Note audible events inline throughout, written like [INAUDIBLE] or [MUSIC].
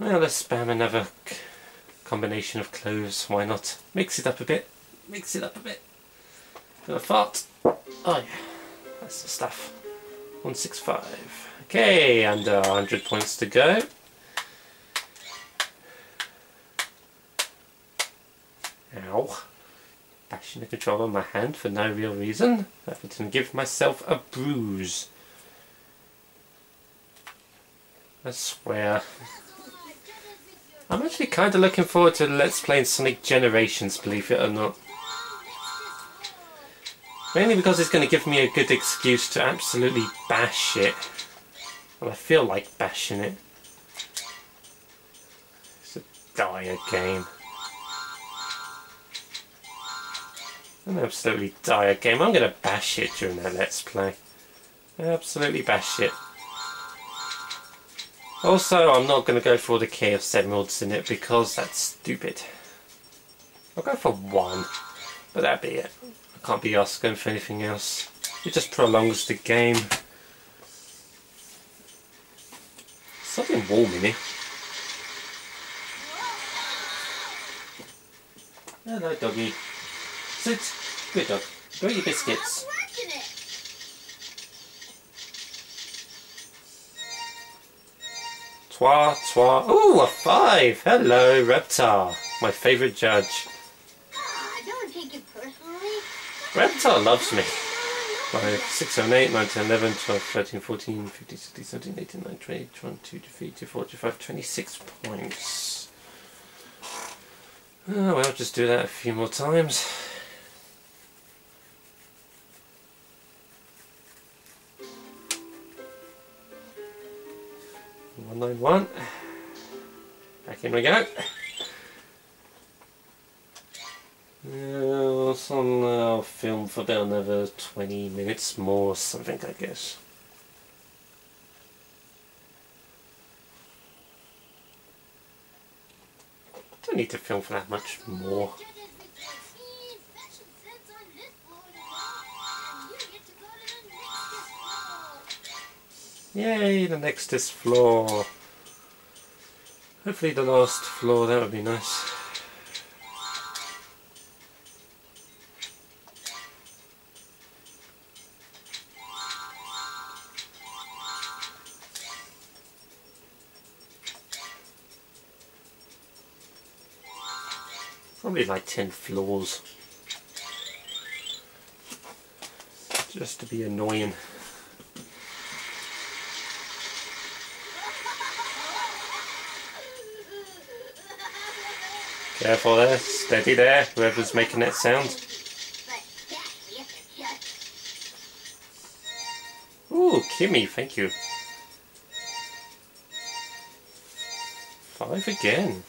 Well, let's spam another combination of cloves. Why not? Mix it up a bit. Mix it up a bit. Gonna fart. Oh yeah, that's the stuff. 165. Okay, under 100 points to go. Ow. Bashing the controller on my hand for no real reason. That would give myself a bruise. I swear. [LAUGHS] I'm actually kind of looking forward to Let's Play Sonic Generations, believe it or not. Mainly because it's going to give me a good excuse to absolutely bash it. Well, I feel like bashing it. It's a dire game. An absolutely dire game. I'm going to bash it during that Let's Play. Absolutely bash it. Also, I'm not going to go for the key Chaos Emeralds in it because that's stupid. I'll go for one, but that'd be it. I can't be asked going for anything else. It just prolongs the game. Something warm in here. Hello, doggy. Sit. Good dog. Go eat your biscuits. Twa, twa. Ooh, a five. Hello, Reptar. My favourite judge. Reptar loves me. 5, 6, 7, 8, 9, 10, 11, 12, 13, 14, 15, 16, 17, 18, 19, 20, 21, 22, 23, 24, 25, 26 points. Oh, well, just do that a few more times. One nine one. Back in we go. Uh, on uh, film for about another 20 minutes more, something I guess. Don't need to film for that much more. Yay, the next is floor. Hopefully the last floor, that would be nice. Probably like 10 floors. Just to be annoying. Careful there, steady there, whoever's making that sound. Ooh, Kimmy, thank you. Five again.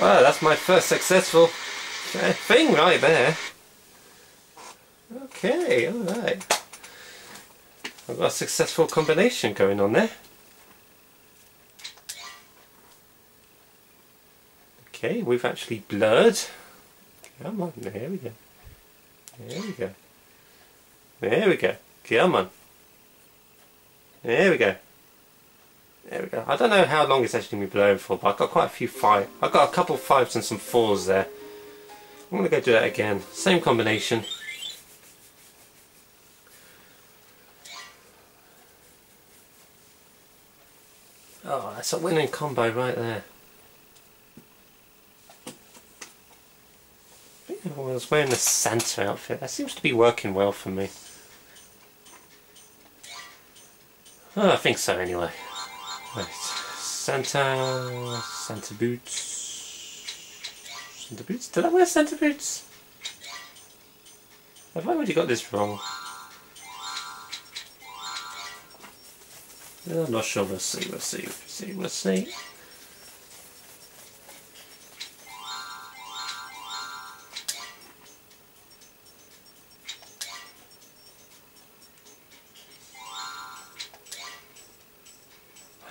Wow, that's my first successful thing right there. Okay, alright. I've got a successful combination going on there. Okay, we've actually blurred. Come on, there we go. There we go. There we go. Come on. There we go. There we go. I don't know how long it's actually been blurring for, but I've got quite a few five. I've got a couple fives and some fours there. I'm going to go do that again. Same combination. Oh, that's a winning combo right there. I was wearing the Santa outfit. That seems to be working well for me. Oh, I think so anyway. Right. Santa... Santa boots... Santa boots? Did I wear Santa boots? Have I already got this wrong? I'm not sure. We'll see, we'll see, we'll see, we'll see.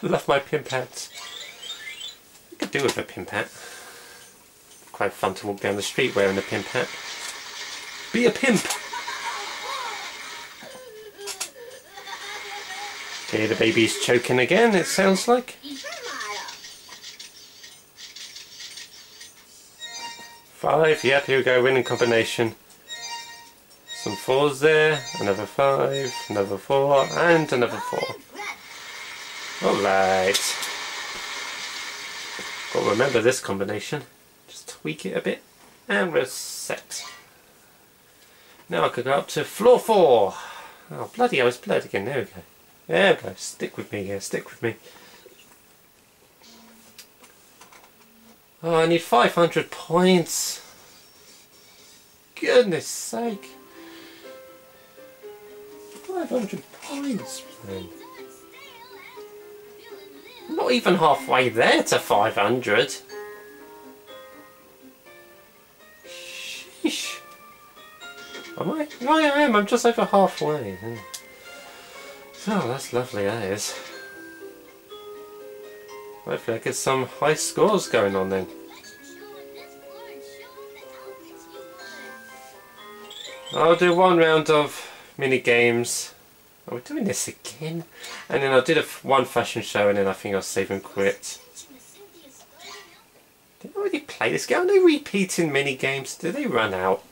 Love my pimp hats. I could do with a pimp hat. Quite fun to walk down the street wearing a pimp hat. Be a pimp! Okay, the baby's choking again, it sounds like. Five, yep, here we go, winning combination. Some fours there, another five, another four, and another four. Alright. Got to remember this combination. Just tweak it a bit, and we're set. Now I could go up to floor four. Oh, bloody hell, it's blurred again. There we go. There we go. Stick with me here. Stick with me. Oh, I need 500 points. Goodness sake. 500 points, man. Even halfway there to 500. Sheesh. Am I? No, I am. I'm just over halfway. Oh, that's lovely, that is. Hopefully I get some high scores going on then. I'll do one round of mini games. Oh, we're doing this again. And then I'll do the one fashion show and then I think I'll save and quit. Did I already play this game? Are they repeating mini games? Do they run out?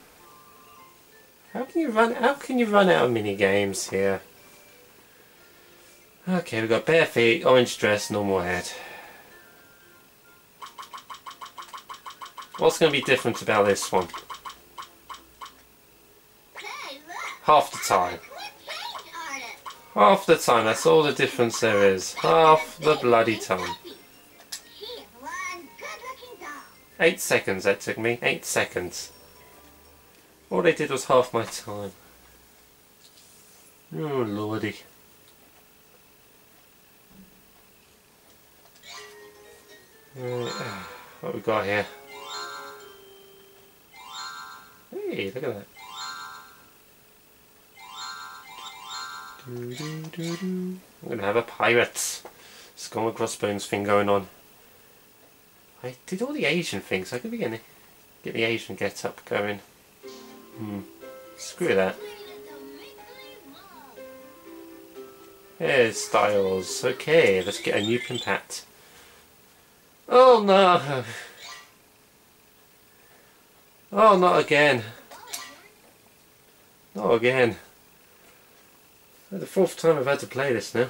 How can you run how can you run out of mini games here? Okay, we've got bare feet, orange dress, normal head. What's going to be different about this one? Half the time. Half the time, that's all the difference there is. Half the bloody time. Eight seconds that took me, eight seconds. All they did was half my time. Oh lordy. Uh, what we got here? Hey, look at that. Doo -doo -doo I'm gonna have a pirate skull and crossbones thing going on. I did all the Asian things. I could be getting get the Asian get up going. Hmm. Screw that. Hairstyles. Okay, let's get a new pimp hat. Oh no! Oh, not again. Not again. The fourth time I've had to play this now.